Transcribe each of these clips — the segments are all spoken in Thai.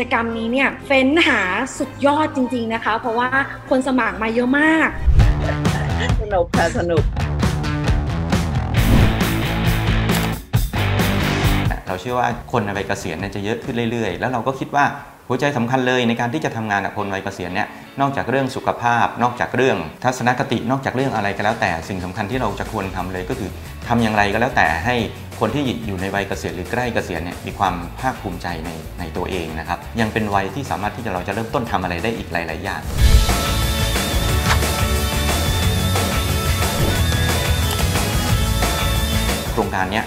จกรรมนี้เนี่ยเฟ้นหาสุดยอดจริง ๆนะคะ เพราะว่าคนสมัครมาเยอะมาก สนุกค่ะสนุก เราเชื่อว่าคนในวัยเกษียณเนี่ยจะเยอะขึ้นเรื่อยๆ แล้วเราก็คิดว่าหัวใจสำคัญเลยในการที่จะทำงานกับคนวัยเกษียณเนี่ยนอกจากเรื่องสุขภาพ นอกจากเรื่องทัศนคตินอกจากเรื่องอะไรก็แล้วแต่สิ่งสำคัญที่เราจะควรทำเลยก็คือทำอย่างไรก็แล้วแต่ให้ คนที่อยู่ในวัยเกษียณหรือใกล้เกษียณเนี่ยมีความภาคภูมิใจในในตัวเองนะครับยังเป็นวัยที่สามารถที่จะเราจะเริ่มต้นทำอะไรได้อีกหลาย ๆ อย่างโครงการนี้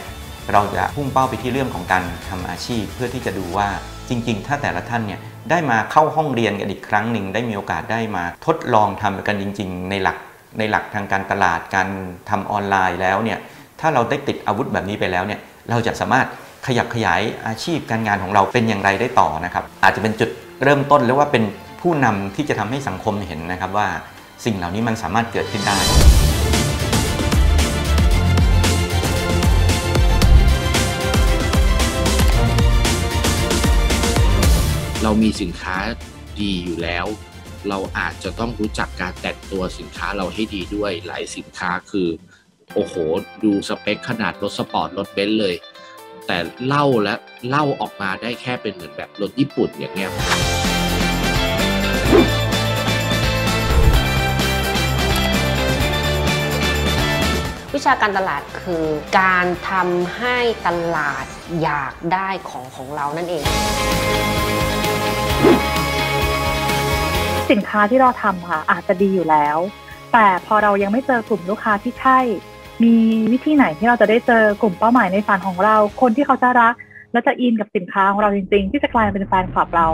เราจะพุ่งเป้าไปที่เรื่องของการทำอาชีพ เพื่อที่จะดูว่าจริง ๆ ถ้าแต่ละท่านเนี่ยได้มาเข้าห้องเรียนกันอีกครั้งหนึ่งได้มีโอกาสได้มาทดลองทำกันจริง ๆ ในหลักในหลักทางการตลาดการทำออนไลน์แล้วเนี่ย ถ้าเราได้ติดอาวุธแบบนี้ไปแล้วเนี่ยเราจะสามารถขยับขยายอาชีพการงานของเราเป็นอย่างไรได้ต่อนะครับ อาจจะเป็นจุดเริ่มต้นหรือว่าเป็นผู้นำที่จะทำให้สังคมเห็นนะครับว่าสิ่งเหล่านี้มันสามารถเกิดขึ้นได้เรามีสินค้าดีอยู่แล้ว เราอาจจะต้องรู้จักการแต่งตัวสินค้าเราให้ดีด้วยหลายสินค้าคือ โอ้โห ดูสเปคขนาดรถสปอร์ตรถเบนซ์เลย แต่เล่าและเล่าออกมาได้แค่เป็นเหมือนแบบรถญี่ปุ่นอย่างเงี้ยวิชาการตลาดคือการทำให้ตลาดอยากได้ของของเรานั่นเอง สินค้าที่เราทำค่ะอาจจะดีอยู่แล้ว แต่พอเรายังไม่เจอกลุ่มลูกค้าที่ใช่ มีวิธีไหนที่เราจะได้เจอกลุ่มเป้าหมายในฝันของเรา คนที่เขาจะรัก และจะอินกับสินค้าของเราจริง ๆ ที่จะกลายเป็นแฟนคลับเรา